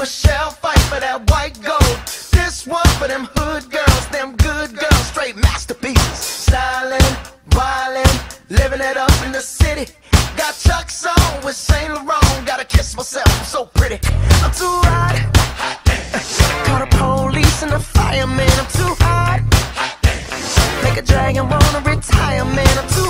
Michelle fight for that white gold. This one for them hood girls, them good girls, straight masterpieces. Stylin', wildin', living it up in the city. Got Chuck's on with Saint Laurent. Gotta kiss myself, I'm so pretty. I'm too hot. Call the police and the fireman. I'm too hot. Make a dragon wanna retire, man. I'm too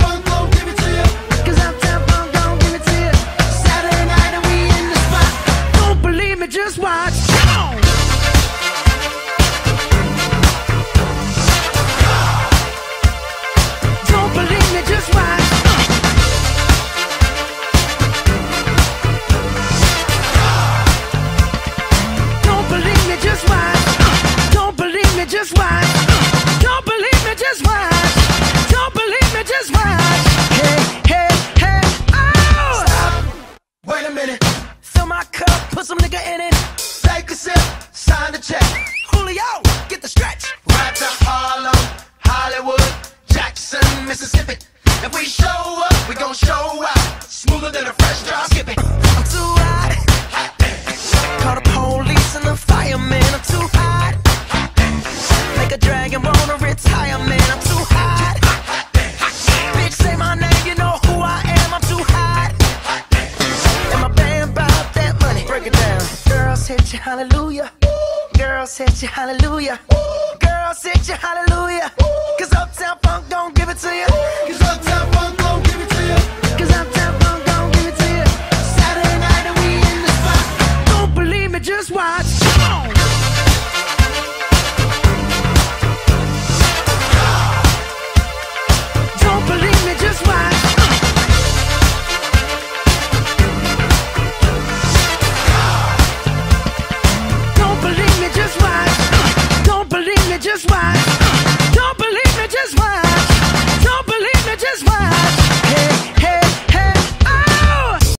Mississippi. If we show up, we gon' show out. Smoother than a fresh drop. Skip it. I'm too hot. Call the police and the fireman. I'm too hot. Make a dragon wanna retire, man. I'm too hot. Bitch, say my name, you know who I am. I'm too hot. And my band bought that money. Break it down. Girls hit you, hallelujah. Girls hit you, hallelujah. Girls hit you, hallelujah.